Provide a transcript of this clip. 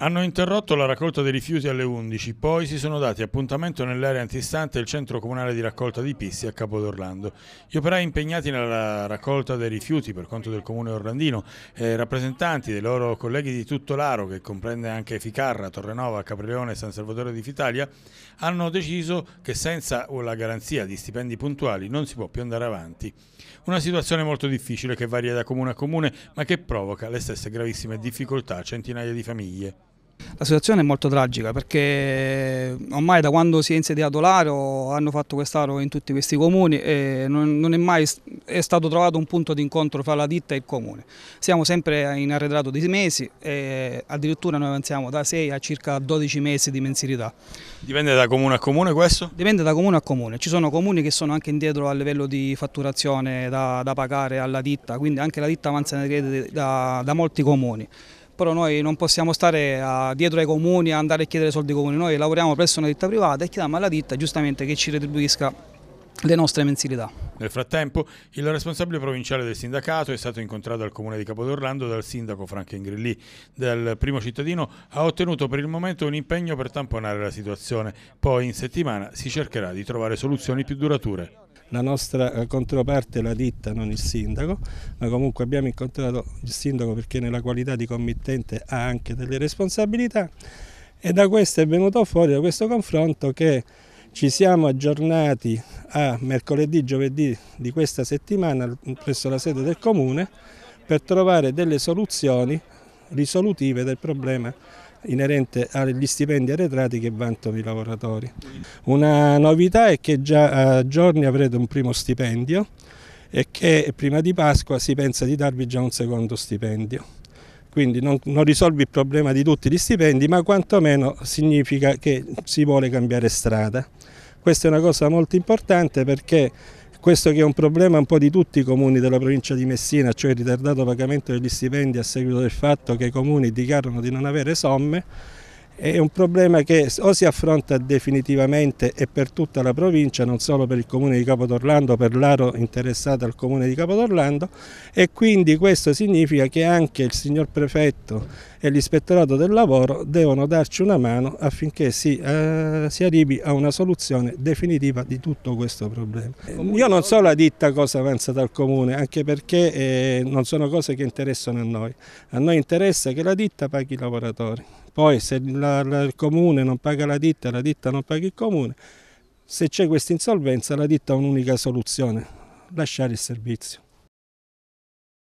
Hanno interrotto la raccolta dei rifiuti alle 11, poi si sono dati appuntamento nell'area antistante il centro comunale di raccolta di Pissi a Capodorlando. Gli operai impegnati nella raccolta dei rifiuti per conto del comune orlandino e rappresentanti dei loro colleghi di tutto l'Aro, che comprende anche Ficarra, Torrenova, Caprileone e San Salvatore di Fitalia, hanno deciso che senza la garanzia di stipendi puntuali non si può più andare avanti. Una situazione molto difficile che varia da comune a comune ma che provoca le stesse gravissime difficoltà a centinaia di famiglie. La situazione è molto tragica perché ormai da quando si è insediato l'aro hanno fatto quest'aro in tutti questi comuni e non, non è mai è stato trovato un punto di incontro fra la ditta e il comune. Siamo sempre in arretrato di mesi e addirittura noi avanziamo da 6 a circa 12 mesi di mensilità. Dipende da comune a comune questo? Dipende da comune a comune. Ci sono comuni che sono anche indietro a livello di fatturazione da, da pagare alla ditta, quindi anche la ditta avanza da, da molti comuni però noi non possiamo stare dietro ai comuni a andare a chiedere soldi ai comuni, noi lavoriamo presso una ditta privata e chiediamo alla ditta giustamente che ci retribuisca le nostre mensilità. Nel frattempo il responsabile provinciale del sindacato è stato incontrato al comune di Capodorlando dal sindaco Franco Ingrilli. Del primo cittadino ha ottenuto per il momento un impegno per tamponare la situazione, poi in settimana si cercherà di trovare soluzioni più durature la nostra eh, controparte la ditta, non il sindaco, ma comunque abbiamo incontrato il sindaco perché nella qualità di committente ha anche delle responsabilità. E da questo è venuto fuori, da questo confronto, che ci siamo aggiornati a mercoledì, giovedì di questa settimana presso la sede del comune per trovare delle soluzioni risolutive del problema inerente agli stipendi arretrati che vantano i lavoratori. Una novità è che già a giorni avrete un primo stipendio e che prima di Pasqua si pensa di darvi già un secondo stipendio. Quindi non, non risolvi il problema di tutti gli stipendi, ma quantomeno significa che si vuole cambiare strada. Questa è una cosa molto importante perché questo che è un problema un po' di tutti i comuni della provincia di Messina, cioè il ritardato pagamento degli stipendi a seguito del fatto che i comuni dichiarano di non avere somme, è un problema che o si affronta definitivamente e per tutta la provincia, non solo per il comune di Capodorlando, per l'aro interessato al comune di Capodorlando e quindi questo significa che anche il signor prefetto e l'ispettorato del lavoro devono darci una mano affinché si, eh, si, arrivi a una soluzione definitiva di tutto questo problema. Io non so la ditta cosa avanza dal comune, anche perché eh, non sono cose che interessano a noi. A noi interessa che la ditta paghi i lavoratori. Poi se la, la, il comune non paga la ditta, la ditta non paga il comune, se c'è questa insolvenza la ditta ha un'unica soluzione, lasciare il servizio.